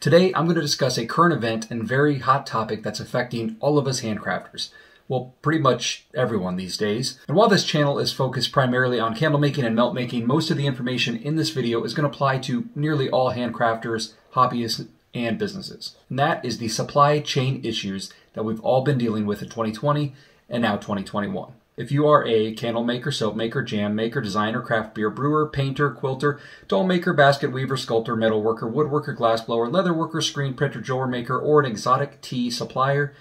Today, I'm going to discuss a current event and very hot topic that's affecting all of us handcrafters. Well, pretty much everyone these days. And while this channel is focused primarily on candle making and melt making, most of the information in this video is going to apply to nearly all handcrafters, hobbyists, and businesses. And that is the supply chain issues that we've all been dealing with in 2020 and now 2021. If you are a candle maker, soap maker, jam maker, designer, craft beer brewer, painter, quilter, doll maker, basket weaver, sculptor, metal worker, woodworker, glass blower, leather worker, screen printer, jewelry maker, or an exotic tea supplier,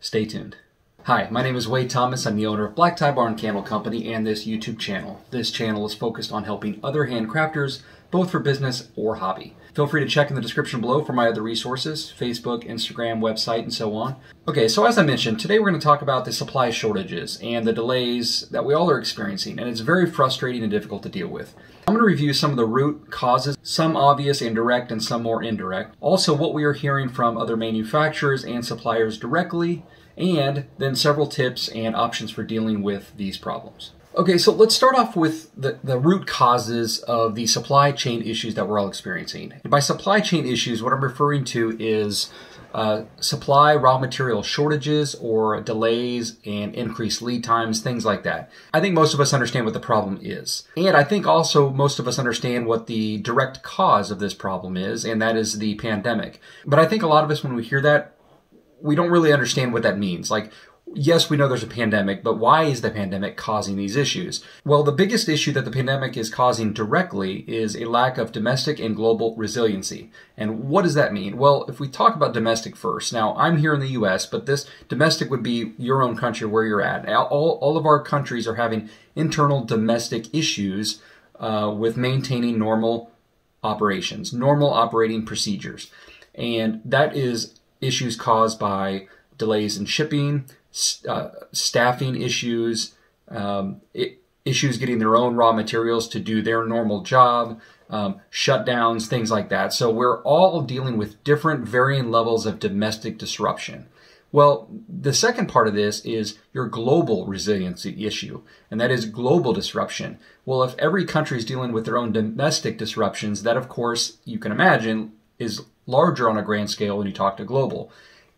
stay tuned. Hi, my name is Wade Thomas. I'm the owner of Black Tie Barn Candle Company and this YouTube channel. This channel is focused on helping other handcrafters, both for business or hobby. Feel free to check in the description below for my other resources, Facebook, Instagram, website, and so on. Okay, so as I mentioned, today we're going to talk about the supply shortages and the delays that we all are experiencing, and it's very frustrating and difficult to deal with. I'm going to review some of the root causes, some obvious and direct and some more indirect. Also, what we are hearing from other manufacturers and suppliers directly, and then several tips and options for dealing with these problems. Okay, so let's start off with the, the root causes of the supply chain issues that we're all experiencing. And by supply chain issues, what I'm referring to is uh, supply raw material shortages or delays and increased lead times, things like that. I think most of us understand what the problem is. And I think also most of us understand what the direct cause of this problem is, and that is the pandemic. But I think a lot of us, when we hear that, we don't really understand what that means. Like, yes, we know there's a pandemic, but why is the pandemic causing these issues? Well, the biggest issue that the pandemic is causing directly is a lack of domestic and global resiliency. And what does that mean? Well, if we talk about domestic first, now I'm here in the US, but this domestic would be your own country where you're at. All, all of our countries are having internal domestic issues uh, with maintaining normal operations, normal operating procedures. And that is issues caused by delays in shipping, uh, staffing issues, um, it, issues getting their own raw materials to do their normal job, um, shutdowns, things like that. So we're all dealing with different varying levels of domestic disruption. Well, the second part of this is your global resiliency issue, and that is global disruption. Well, if every country is dealing with their own domestic disruptions, that of course you can imagine is larger on a grand scale when you talk to global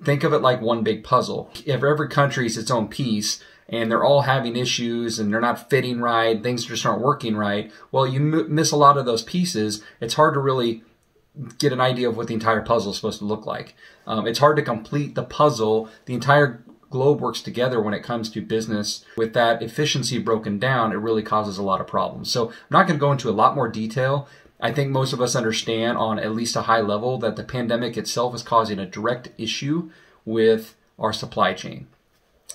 think of it like one big puzzle. If every country is its own piece and they're all having issues and they're not fitting right, things just aren't working right, well, you miss a lot of those pieces. It's hard to really get an idea of what the entire puzzle is supposed to look like. Um, it's hard to complete the puzzle. The entire globe works together when it comes to business. With that efficiency broken down, it really causes a lot of problems. So I'm not going to go into a lot more detail. I think most of us understand on at least a high level that the pandemic itself is causing a direct issue with our supply chain.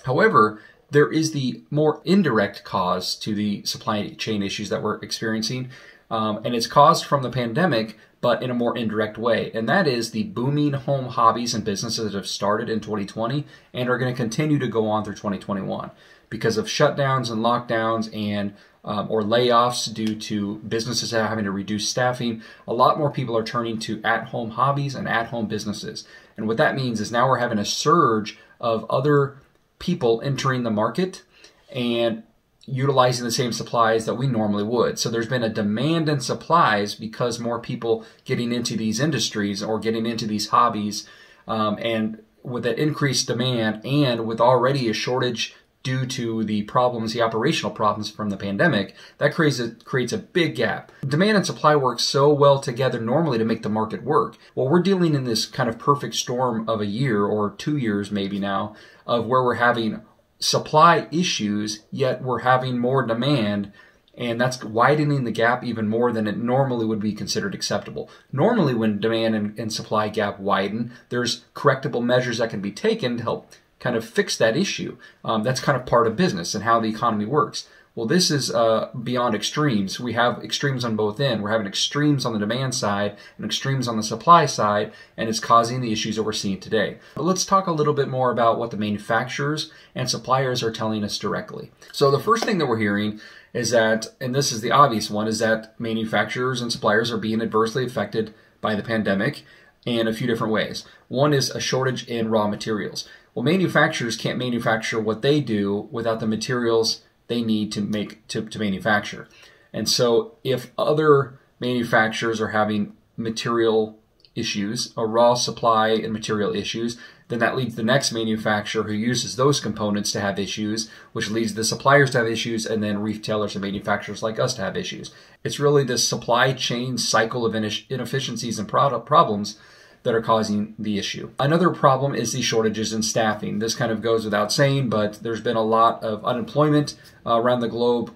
However, there is the more indirect cause to the supply chain issues that we're experiencing, um, and it's caused from the pandemic, but in a more indirect way. And that is the booming home hobbies and businesses that have started in 2020 and are going to continue to go on through 2021 because of shutdowns and lockdowns and um, or layoffs due to businesses having to reduce staffing, a lot more people are turning to at home hobbies and at home businesses. And what that means is now we're having a surge of other people entering the market and utilizing the same supplies that we normally would. So there's been a demand in supplies because more people getting into these industries or getting into these hobbies. Um, and with that increased demand and with already a shortage due to the problems, the operational problems from the pandemic, that creates a, creates a big gap. Demand and supply work so well together normally to make the market work. Well, we're dealing in this kind of perfect storm of a year or two years maybe now of where we're having supply issues, yet we're having more demand and that's widening the gap even more than it normally would be considered acceptable. Normally, when demand and, and, supply gap widen, there's correctable measures that can be taken to help kind of fix that issue. Um, that's kind of part of business and how the economy works. Well, this is uh, beyond extremes. We have extremes on both ends. We're having extremes on the demand side and extremes on the supply side, and it's causing the issues that we're seeing today. But let's talk a little bit more about what the manufacturers and suppliers are telling us directly. So the first thing that we're hearing is that, and this is the obvious one, is that manufacturers and suppliers are being adversely affected by the pandemic in a few different ways. One is a shortage in raw materials. Well, manufacturers can't manufacture what they do without the materials they need to make to, to manufacture. And so if other manufacturers are having material issues, or raw supply and material issues, then that leads the next manufacturer who uses those components to have issues, which leads the suppliers to have issues, and then retailers and manufacturers like us to have issues. It's really this supply chain cycle of inefficiencies and product problems that are causing the issue. Another problem is the shortages in staffing. This kind of goes without saying, but there's been a lot of unemployment uh, around the globe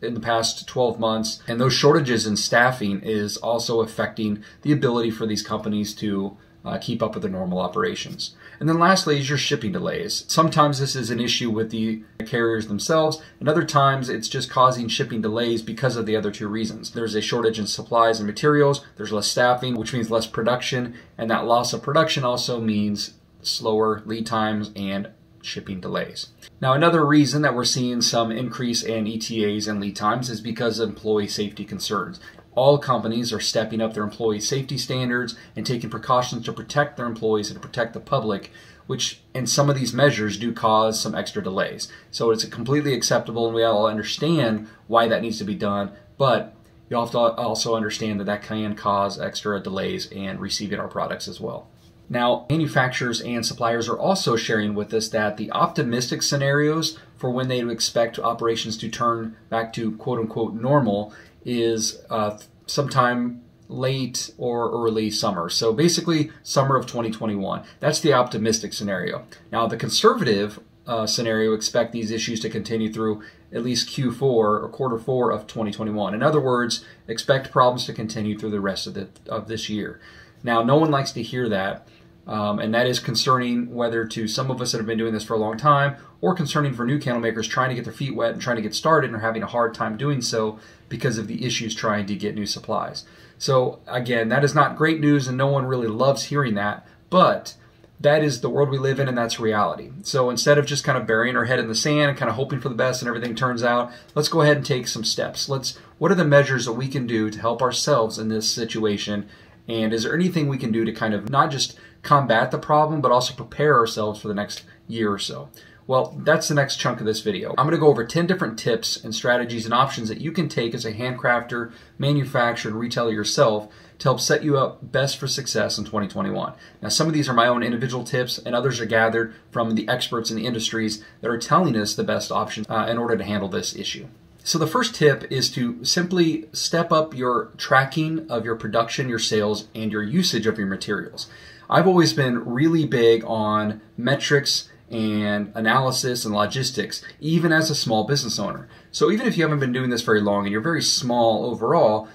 in the past 12 months, and those shortages in staffing is also affecting the ability for these companies to uh, keep up with their normal operations. And then lastly is your shipping delays. Sometimes this is an issue with the carriers themselves, and other times it's just causing shipping delays because of the other two reasons. There's a shortage in supplies and materials, there's less staffing, which means less production, and that loss of production also means slower lead times and shipping delays. Now, another reason that we're seeing some increase in ETAs and lead times is because of employee safety concerns. All companies are stepping up their employee safety standards and taking precautions to protect their employees and to protect the public, which in some of these measures do cause some extra delays. So it's completely acceptable and we all understand why that needs to be done, but you have to also understand that that can cause extra delays in receiving our products as well. Now, manufacturers and suppliers are also sharing with us that the optimistic scenarios for when they expect operations to turn back to quote unquote normal is uh, sometime late or early summer. So basically, summer of 2021. That's the optimistic scenario. Now, the conservative uh, scenario expect these issues to continue through at least Q4 or quarter four of 2021. In other words, expect problems to continue through the rest of the of this year. Now, no one likes to hear that, um, and that is concerning whether to some of us that have been doing this for a long time or concerning for new candle makers trying to get their feet wet and trying to get started and are having a hard time doing so because of the issues trying to get new supplies. So, again, that is not great news, and no one really loves hearing that, but that is the world we live in, and that's reality. So, instead of just kind of burying our head in the sand and kind of hoping for the best and everything turns out, let's go ahead and take some steps. Let's what are the measures that we can do to help ourselves in this situation? And is there anything we can do to kind of not just combat the problem, but also prepare ourselves for the next year or so? Well, that's the next chunk of this video. I'm going to go over 10 different tips and strategies and options that you can take as a handcrafter, manufacturer, and retailer yourself to help set you up best for success in 2021. Now, some of these are my own individual tips, and others are gathered from the experts in the industries that are telling us the best options uh, in order to handle this issue. So, the first tip is to simply step up your tracking of your production, your sales, and your usage of your materials. I've always been really big on metrics and analysis and logistics, even as a small business owner. So even if you haven't been doing this very long and you're very small overall,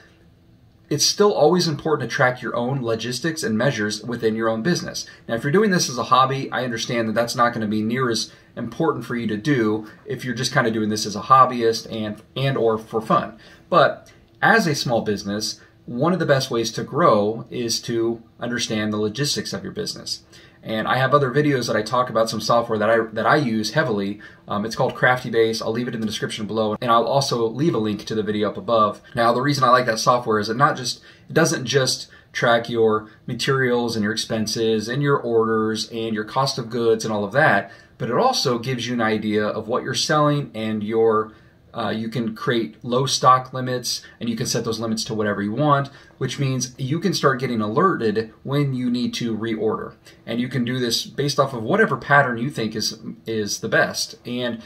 it's still always important to track your own logistics and measures within your own business. Now, if you're doing this as a hobby, I understand that that's not going to be near as important for you to do if you're just kind of doing this as a hobbyist and and or for fun. But as a small business, one of the best ways to grow is to understand the logistics of your business. And I have other videos that I talk about some software that I that I use heavily. Um, it's called CraftyBase. I'll leave it in the description below, and I'll also leave a link to the video up above. Now, the reason I like that software is it not just it doesn't just track your materials and your expenses and your orders and your cost of goods and all of that, but it also gives you an idea of what you're selling and your uh, you can create low stock limits and you can set those limits to whatever you want, which means you can start getting alerted when you need to reorder. And you can do this based off of whatever pattern you think is, is the best. And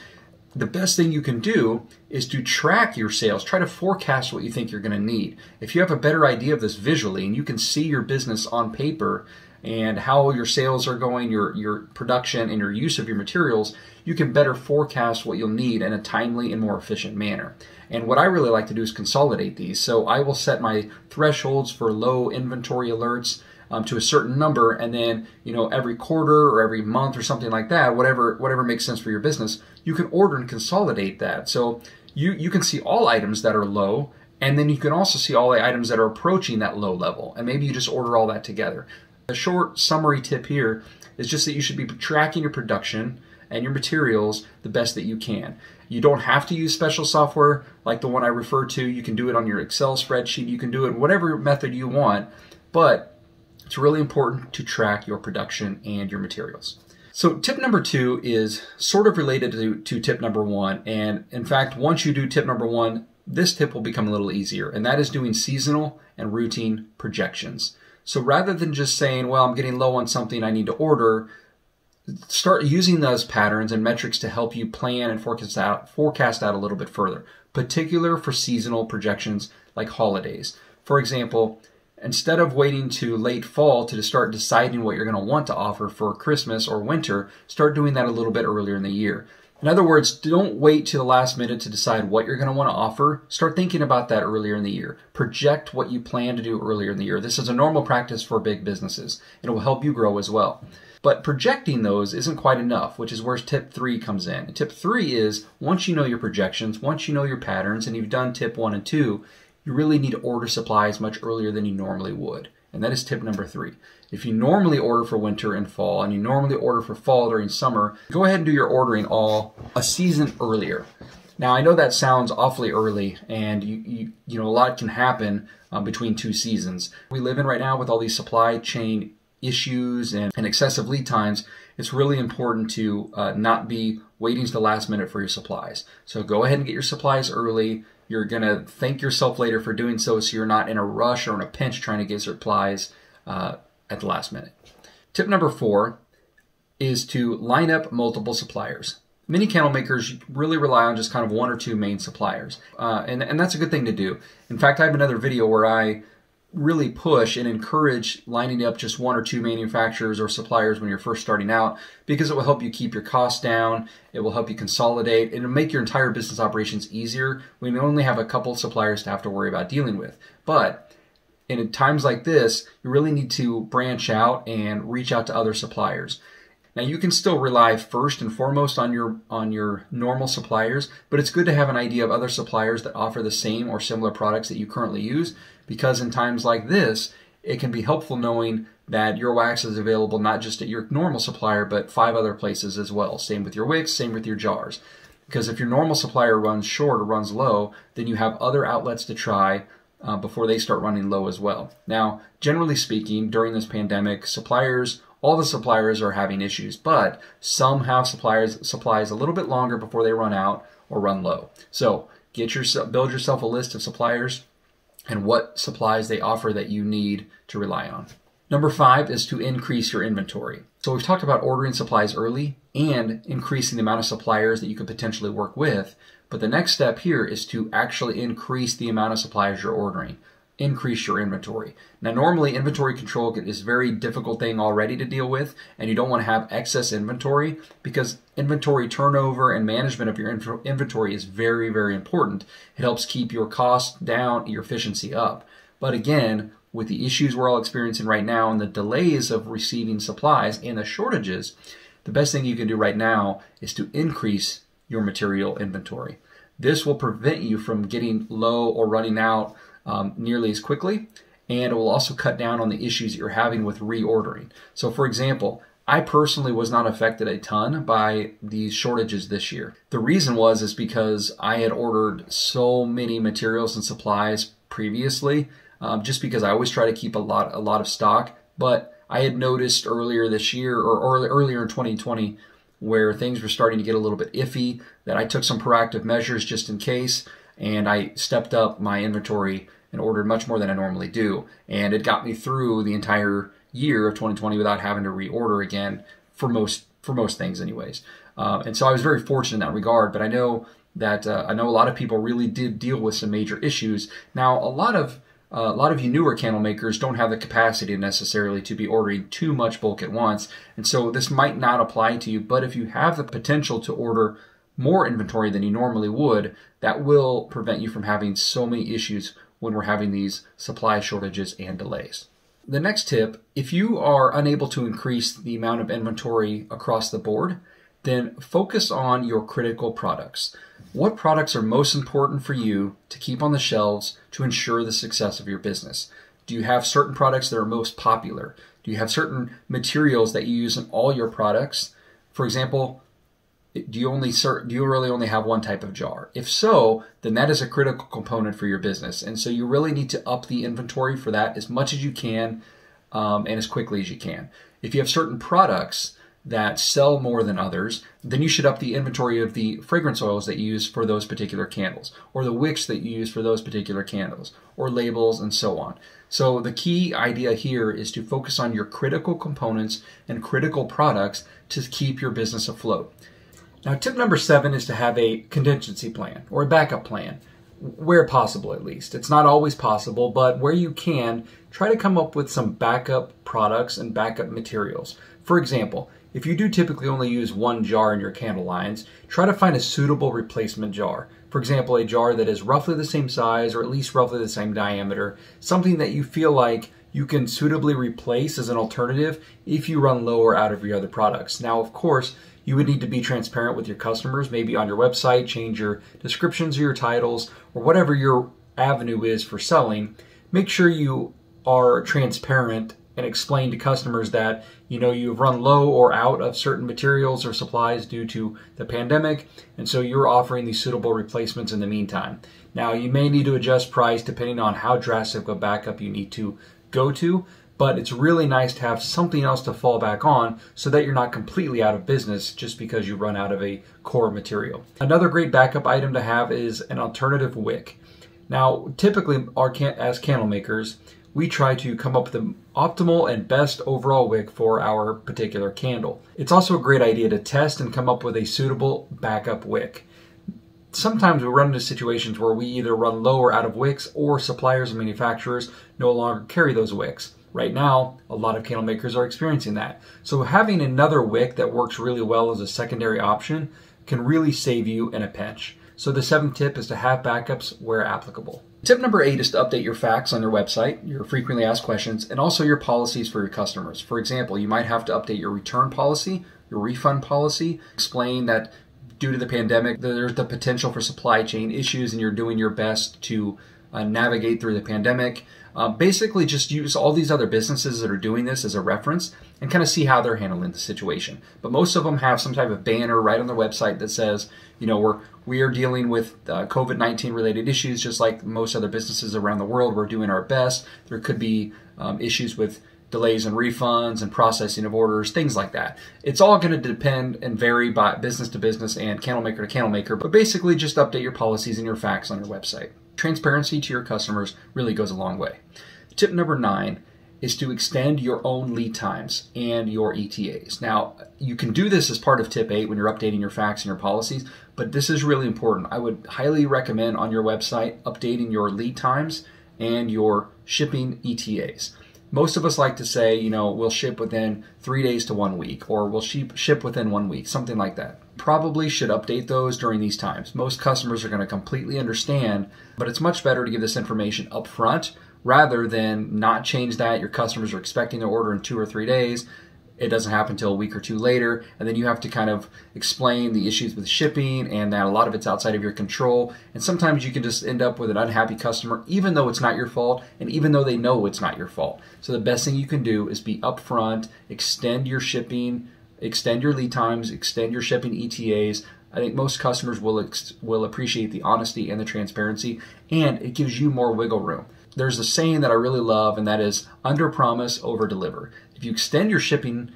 the best thing you can do is to track your sales. Try to forecast what you think you're going to need. If you have a better idea of this visually and you can see your business on paper, and how your sales are going, your, your production, and your use of your materials, you can better forecast what you'll need in a timely and more efficient manner. And what I really like to do is consolidate these. So I will set my thresholds for low inventory alerts um, to a certain number, and then you know every quarter or every month or something like that, whatever whatever makes sense for your business, you can order and consolidate that. So you you can see all items that are low, and then you can also see all the items that are approaching that low level, and maybe you just order all that together. A short summary tip here is just that you should be tracking your production and your materials the best that you can. You don't have to use special software like the one I referred to. You can do it on your Excel spreadsheet. You can do it whatever method you want, but it's really important to track your production and your materials. So tip number two is sort of related to, to tip number one. And in fact, once you do tip number one, this tip will become a little easier, and that is doing seasonal and routine projections. So rather than just saying, well, I'm getting low on something I need to order, start using those patterns and metrics to help you plan and forecast out forecast out a little bit further, particular for seasonal projections like holidays. For example, instead of waiting to late fall to start deciding what you're going to want to offer for Christmas or winter, start doing that a little bit earlier in the year. In other words, don't wait to the last minute to decide what you're going to want to offer. Start thinking about that earlier in the year. Project what you plan to do earlier in the year. This is a normal practice for big businesses. And it will help you grow as well. But projecting those isn't quite enough, which is where tip three comes in. And tip three is once you know your projections, once you know your patterns, and you've done tip one and two, you really need to order supplies much earlier than you normally would. And that is tip number three. If you normally order for winter and fall, and you normally order for fall during summer, go ahead and do your ordering all a season earlier. Now, I know that sounds awfully early, and you, you, you know a lot can happen uh, between two seasons. We live in right now with all these supply chain issues and, and excessive lead times, it's really important to uh, not be waiting to the last minute for your supplies. So go ahead and get your supplies early. You're going to thank yourself later for doing so so you're not in a rush or in a pinch trying to get supplies uh, at the last minute. Tip number four is to line up multiple suppliers. Many candle makers really rely on just kind of one or two main suppliers, uh, and, and that's a good thing to do. In fact, I have another video where I really push and encourage lining up just one or two manufacturers or suppliers when you're first starting out because it will help you keep your costs down, it will help you consolidate, and it'll make your entire business operations easier when you only have a couple suppliers to have to worry about dealing with. But in times like this, you really need to branch out and reach out to other suppliers. Now you can still rely first and foremost on your on your normal suppliers, but it's good to have an idea of other suppliers that offer the same or similar products that you currently use because in times like this, it can be helpful knowing that your wax is available not just at your normal supplier but five other places as well. Same with your wicks, same with your jars. Because if your normal supplier runs short or runs low, then you have other outlets to try uh, before they start running low as well. Now, generally speaking, during this pandemic, suppliers all the suppliers are having issues, but some have suppliers supplies a little bit longer before they run out or run low. So get yourself build yourself a list of suppliers and what supplies they offer that you need to rely on. Number five is to increase your inventory. So we've talked about ordering supplies early and increasing the amount of suppliers that you could potentially work with. But the next step here is to actually increase the amount of suppliers you're ordering increase your inventory. Now, normally inventory control is a very difficult thing already to deal with, and you don't want to have excess inventory because inventory turnover and management of your inventory is very, very important. It helps keep your costs down, your efficiency up. But again, with the issues we're all experiencing right now and the delays of receiving supplies and the shortages, the best thing you can do right now is to increase your material inventory. This will prevent you from getting low or running out um, nearly as quickly, and it will also cut down on the issues that you're having with reordering. So, for example, I personally was not affected a ton by these shortages this year. The reason was is because I had ordered so many materials and supplies previously, um, just because I always try to keep a lot a lot of stock. But I had noticed earlier this year or, or earlier in 2020 where things were starting to get a little bit iffy that I took some proactive measures just in case and I stepped up my inventory and ordered much more than I normally do. And it got me through the entire year of 2020 without having to reorder again for most for most things, anyways. Uh, and so I was very fortunate in that regard. But I know that uh, I know a lot of people really did deal with some major issues. Now, a lot of uh, a lot of you newer candle makers don't have the capacity necessarily to be ordering too much bulk at once, and so this might not apply to you. But if you have the potential to order more inventory than you normally would, that will prevent you from having so many issues when we're having these supply shortages and delays. The next tip, if you are unable to increase the amount of inventory across the board, then focus on your critical products. What products are most important for you to keep on the shelves to ensure the success of your business? Do you have certain products that are most popular? Do you have certain materials that you use in all your products? For example, do you only do you really only have one type of jar? If so, then that is a critical component for your business, and so you really need to up the inventory for that as much as you can um, and as quickly as you can. If you have certain products that sell more than others, then you should up the inventory of the fragrance oils that you use for those particular candles, or the wicks that you use for those particular candles, or labels, and so on. So the key idea here is to focus on your critical components and critical products to keep your business afloat. Now, tip number seven is to have a contingency plan or a backup plan, where possible at least. It's not always possible, but where you can, try to come up with some backup products and backup materials. For example, if you do typically only use one jar in your candle lines, try to find a suitable replacement jar. For example, a jar that is roughly the same size or at least roughly the same diameter, something that you feel like you can suitably replace as an alternative if you run low or out of your other products. Now, of course, you would need to be transparent with your customers, maybe on your website, change your descriptions or your titles, or whatever your avenue is for selling. Make sure you are transparent and explain to customers that you know you've run low or out of certain materials or supplies due to the pandemic and so you're offering these suitable replacements in the meantime now you may need to adjust price depending on how drastic a backup you need to go to but it's really nice to have something else to fall back on so that you're not completely out of business just because you run out of a core material. Another great backup item to have is an alternative wick. Now, typically, our as candle makers, we try to come up with the optimal and best overall wick for our particular candle. It's also a great idea to test and come up with a suitable backup wick. Sometimes we run into situations where we either run low or out of wicks, or suppliers and manufacturers no longer carry those wicks. Right now, a lot of candle makers are experiencing that. So having another wick that works really well as a secondary option can really save you in a pinch. So the seventh tip is to have backups where applicable. Tip number eight is to update your FAQs on your website, your frequently asked questions, and also your policies for your customers. For example, you might have to update your return policy, your refund policy, explain that due to the pandemic, there's the potential for supply chain issues and you're doing your best to uh, navigate through the pandemic. Uh, basically, just use all these other businesses that are doing this as a reference and kind of see how they're handling the situation. But most of them have some type of banner right on their website that says, you know, we're we are dealing with uh, COVID nineteen related issues, just like most other businesses around the world. We're doing our best. There could be um, issues with delays and refunds and processing of orders, things like that. It's all going to depend and vary by business to business and candle maker to candle maker, but basically just update your policies and your FAQs on your website. Transparency to your customers really goes a long way. Tip number nine is to extend your own lead times and your ETAs. Now, you can do this as part of tip 8 when you're updating your FAQs and your policies, but this is really important. I would highly recommend on your website updating your lead times and your shipping ETAs. Most of us like to say, you know, we'll ship within three days to one week, or we'll ship within one week, something like that. Probably should update those during these times. Most customers are going to completely understand, but it's much better to give this information up front rather than not change that. Your customers are expecting their order in two or three days. It doesn't happen until a week or two later, and then you have to kind of explain the issues with shipping and that a lot of it's outside of your control. And sometimes you can just end up with an unhappy customer, even though it's not your fault, and even though they know it's not your fault. So the best thing you can do is be upfront, extend your shipping, extend your lead times, extend your shipping ETAs. I think most customers will will appreciate the honesty and the transparency, and it gives you more wiggle room there's a saying that I really love, and that is under promise, over deliver. If you extend your shipping,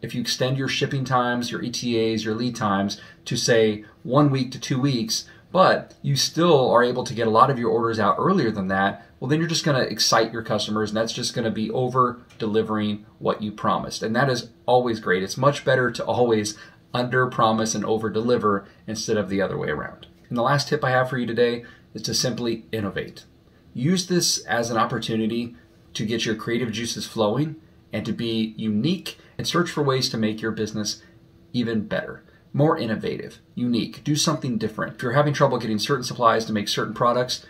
if you extend your shipping times, your ETAs, your lead times to say one week to two weeks, but you still are able to get a lot of your orders out earlier than that, well, then you're just going to excite your customers, and that's just going to be over delivering what you promised. And that is always great. It's much better to always under promise and over deliver instead of the other way around. And the last tip I have for you today is to simply innovate. Use this as an opportunity to get your creative juices flowing and to be unique and search for ways to make your business even better, more innovative, unique. Do something different. If you're having trouble getting certain supplies to make certain products,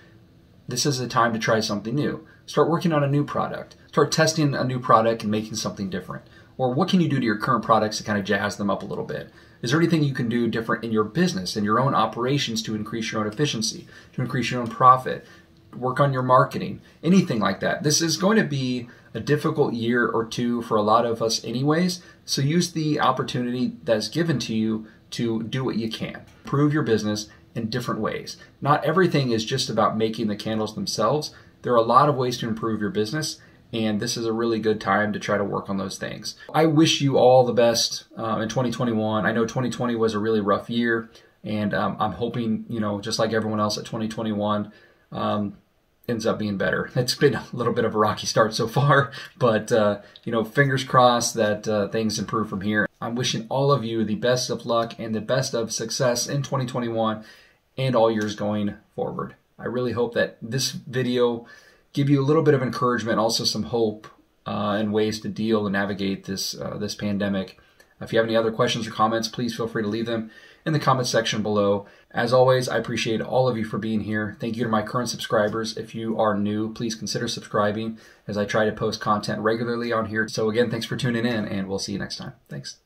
this is the time to try something new. Start working on a new product. Start testing a new product and making something different. Or what can you do to your current products to kind of jazz them up a little bit? Is there anything you can do different in your business, in your own operations to increase your own efficiency, to increase your own profit, work on your marketing, anything like that. This is going to be a difficult year or two for a lot of us, anyways. So use the opportunity that's given to you to do what you can. Prove your business in different ways. Not everything is just about making the candles themselves. There are a lot of ways to improve your business, and this is a really good time to try to work on those things. I wish you all the best uh, in 2021. I know 2020 was a really rough year, and um, I'm hoping, you know, just like everyone else at 2021, um, ends up being better. It's been a little bit of a rocky start so far, but uh, you know, fingers crossed that uh, things improve from here. I'm wishing all of you the best of luck and the best of success in 2021 and all years going forward. I really hope that this video give you a little bit of encouragement, also some hope uh, and ways to deal and navigate this uh, this pandemic. If you have any other questions or comments, please feel free to leave them in the comment section below. As always, I appreciate all of you for being here. Thank you to my current subscribers. If you are new, please consider subscribing as I try to post content regularly on here. So again, thanks for tuning in and we'll see you next time. Thanks.